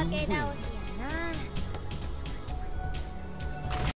Okay, that was